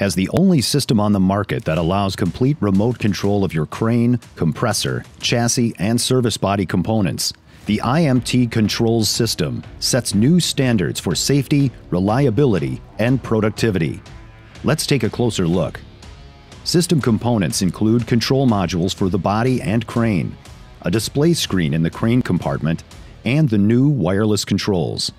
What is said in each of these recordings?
As the only system on the market that allows complete remote control of your crane, compressor, chassis, and service body components, the IMT Controls System sets new standards for safety, reliability, and productivity. Let's take a closer look. System components include control modules for the body and crane, a display screen in the crane compartment, and the new wireless controls.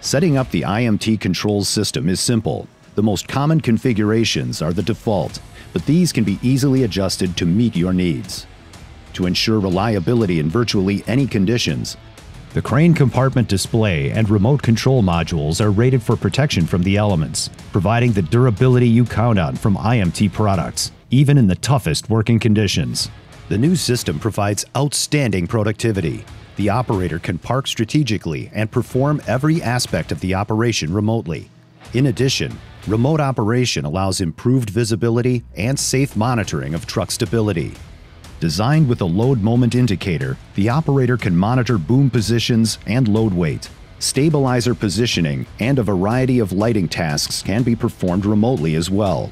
Setting up the IMT controls system is simple. The most common configurations are the default, but these can be easily adjusted to meet your needs. To ensure reliability in virtually any conditions, the crane compartment display and remote control modules are rated for protection from the elements, providing the durability you count on from IMT products, even in the toughest working conditions. The new system provides outstanding productivity, the operator can park strategically and perform every aspect of the operation remotely. In addition, remote operation allows improved visibility and safe monitoring of truck stability. Designed with a load moment indicator, the operator can monitor boom positions and load weight. Stabilizer positioning and a variety of lighting tasks can be performed remotely as well.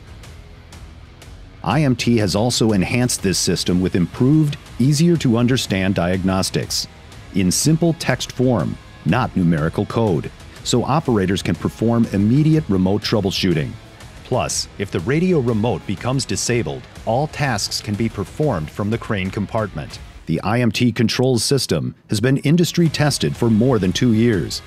IMT has also enhanced this system with improved, easier to understand diagnostics in simple text form, not numerical code, so operators can perform immediate remote troubleshooting. Plus, if the radio remote becomes disabled, all tasks can be performed from the crane compartment. The IMT controls system has been industry tested for more than two years.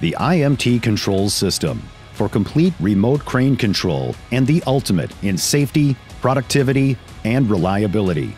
The IMT controls system for complete remote crane control and the ultimate in safety, productivity, and reliability.